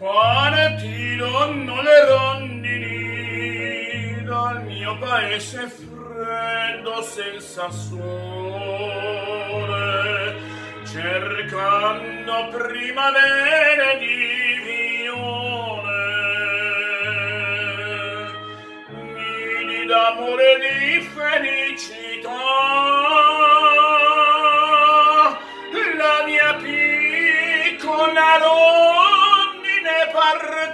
quale tiro le rondini dal mio paese freddo senza sole. Cercando primavere di viole nidi d'amore di felicità.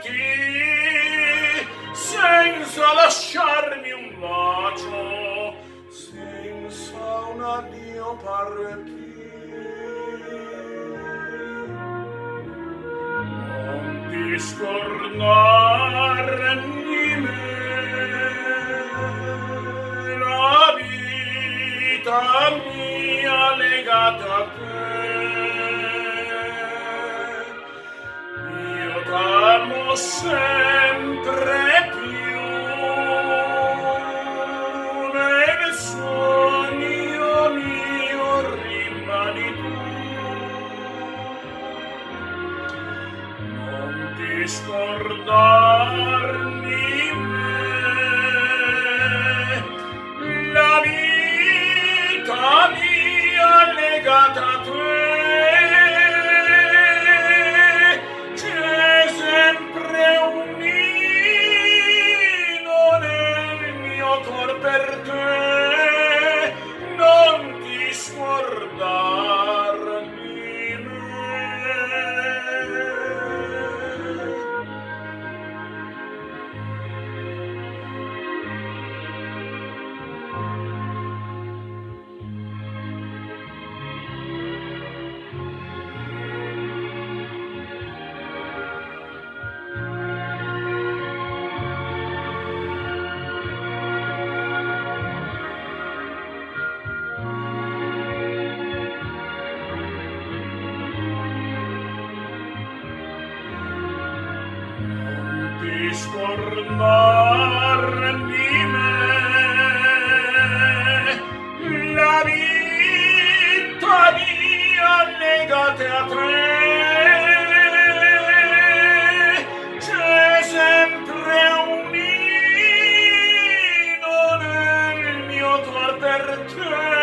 ti senza lasciarmi un bacio senza un addio partire non ti scordare di me la vita mia legata a te. sempre più. Nel sogno mio rimani tu. Non ti scordare discordar di me la vita mia a tre c'è sempre un nel mio cuor per te